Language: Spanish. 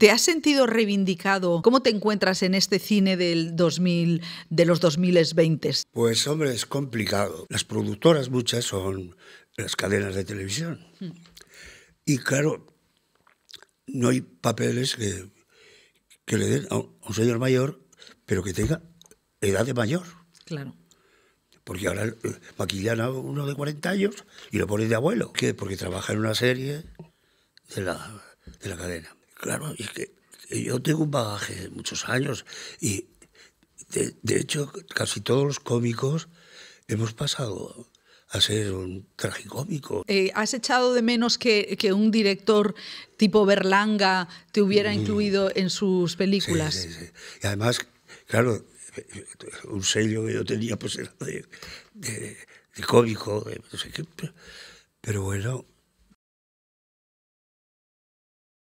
¿Te has sentido reivindicado? ¿Cómo te encuentras en este cine del 2000, de los 2020? Pues hombre, es complicado. Las productoras muchas son las cadenas de televisión. Hmm. Y claro, no hay papeles que, que le den a un señor mayor, pero que tenga edad de mayor. Claro. Porque ahora maquillan a uno de 40 años y lo ponen de abuelo. ¿Qué? Porque trabaja en una serie de la, de la cadena. Claro, y es que yo tengo un bagaje de muchos años y de, de hecho casi todos los cómicos hemos pasado a ser un tragicómico. Eh, ¿Has echado de menos que, que, un director tipo Berlanga te hubiera mm. incluido en sus películas? Sí, sí, sí. Y además, claro, un sello que yo tenía pues era de, de, cómico, no sé qué, pero, bueno,